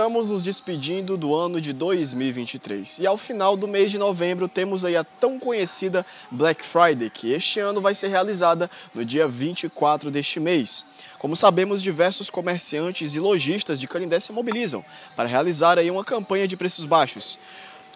estamos nos despedindo do ano de 2023 e ao final do mês de novembro temos aí a tão conhecida Black Friday, que este ano vai ser realizada no dia 24 deste mês. Como sabemos, diversos comerciantes e lojistas de Canindé se mobilizam para realizar aí uma campanha de preços baixos.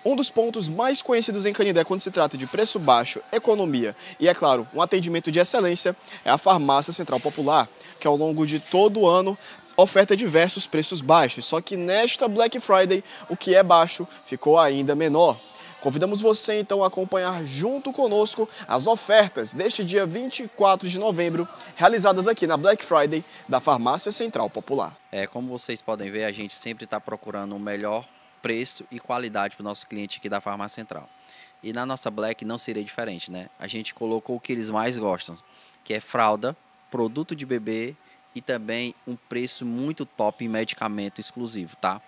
Um dos pontos mais conhecidos em Canindé quando se trata de preço baixo, economia e, é claro, um atendimento de excelência é a Farmácia Central Popular, que ao longo de todo o ano oferta diversos preços baixos. Só que nesta Black Friday, o que é baixo ficou ainda menor. Convidamos você então a acompanhar junto conosco as ofertas deste dia 24 de novembro, realizadas aqui na Black Friday da Farmácia Central Popular. É, como vocês podem ver, a gente sempre está procurando o melhor preço e qualidade para o nosso cliente aqui da Farmácia Central. E na nossa Black não seria diferente, né? A gente colocou o que eles mais gostam, que é fralda, produto de bebê e também um preço muito top em medicamento exclusivo, tá?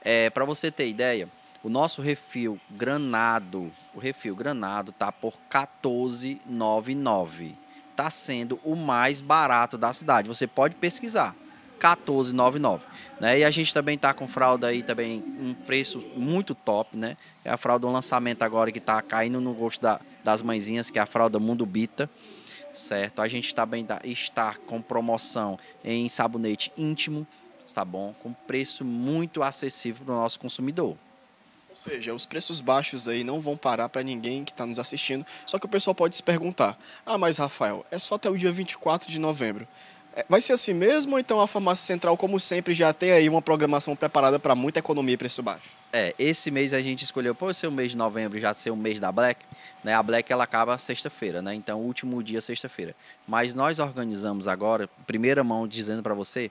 É, para você ter ideia, o nosso refil granado, o refil granado tá por 14,99. Tá sendo o mais barato da cidade. Você pode pesquisar. 14,99, né? E a gente também tá com fralda aí também um preço muito top, né? É a fralda um lançamento agora que tá caindo no gosto da, das mãezinhas, que é a fralda Mundo Bita, certo? A gente também tá, está com promoção em sabonete íntimo, tá bom? Com preço muito acessível para o nosso consumidor. Ou seja, os preços baixos aí não vão parar para ninguém que está nos assistindo. Só que o pessoal pode se perguntar: ah, mas Rafael, é só até o dia 24 de novembro. É, vai ser assim mesmo ou então a farmácia central, como sempre, já tem aí uma programação preparada para muita economia e preço baixo? É, esse mês a gente escolheu por ser o mês de novembro, já ser o mês da Black, né? A Black ela acaba sexta-feira, né? Então, último dia sexta-feira. Mas nós organizamos agora, primeira mão dizendo para você,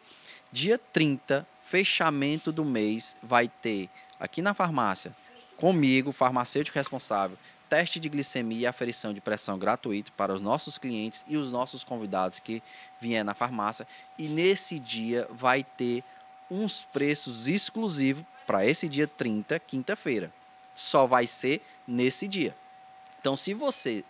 dia 30, fechamento do mês, vai ter aqui na farmácia, comigo, farmacêutico responsável, teste de glicemia e aferição de pressão gratuito para os nossos clientes e os nossos convidados que vierem na farmácia. E nesse dia vai ter uns preços exclusivos para esse dia 30, quinta-feira. Só vai ser nesse dia. Então, se você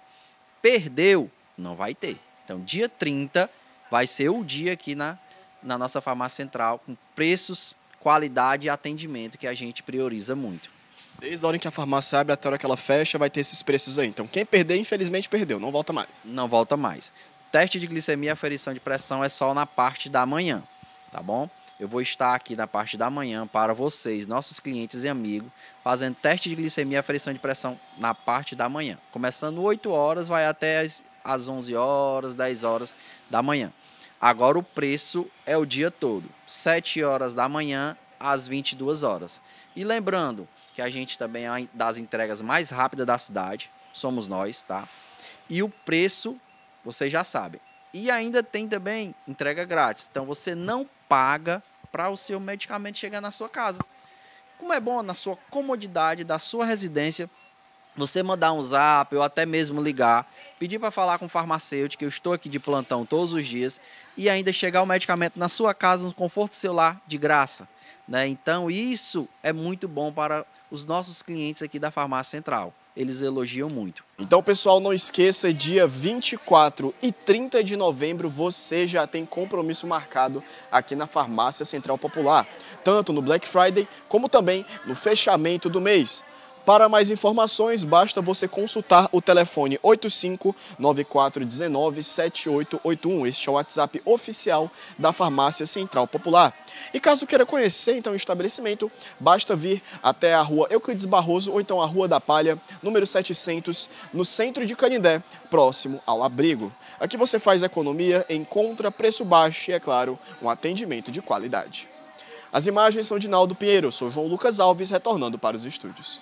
perdeu, não vai ter. Então, dia 30 vai ser o dia aqui na, na nossa farmácia central com preços, qualidade e atendimento que a gente prioriza muito. Desde a hora em que a farmácia abre até a hora que ela fecha, vai ter esses preços aí. Então, quem perder, infelizmente, perdeu. Não volta mais. Não volta mais. Teste de glicemia e aferição de pressão é só na parte da manhã, tá bom? Eu vou estar aqui na parte da manhã para vocês, nossos clientes e amigos, fazendo teste de glicemia e aferição de pressão na parte da manhã. Começando 8 horas, vai até as, as 11 horas, 10 horas da manhã. Agora o preço é o dia todo, 7 horas da manhã às 22 horas. E lembrando que a gente também é das entregas mais rápidas da cidade, somos nós, tá? E o preço, vocês já sabem. E ainda tem também entrega grátis. Então você não paga para o seu medicamento chegar na sua casa. Como é bom na sua comodidade da sua residência, você mandar um zap ou até mesmo ligar, pedir para falar com o farmacêutico, eu estou aqui de plantão todos os dias, e ainda chegar o medicamento na sua casa, no conforto celular, de graça. Né? Então, isso é muito bom para os nossos clientes aqui da Farmácia Central. Eles elogiam muito. Então, pessoal, não esqueça, dia 24 e 30 de novembro você já tem compromisso marcado aqui na Farmácia Central Popular, tanto no Black Friday como também no fechamento do mês. Para mais informações, basta você consultar o telefone 8594197881. Este é o WhatsApp oficial da Farmácia Central Popular. E caso queira conhecer então o estabelecimento, basta vir até a rua Euclides Barroso ou então a Rua da Palha, número 700, no centro de Canindé, próximo ao abrigo. Aqui você faz economia, encontra preço baixo e, é claro, um atendimento de qualidade. As imagens são de Naldo Pinheiro, sou João Lucas Alves, retornando para os estúdios.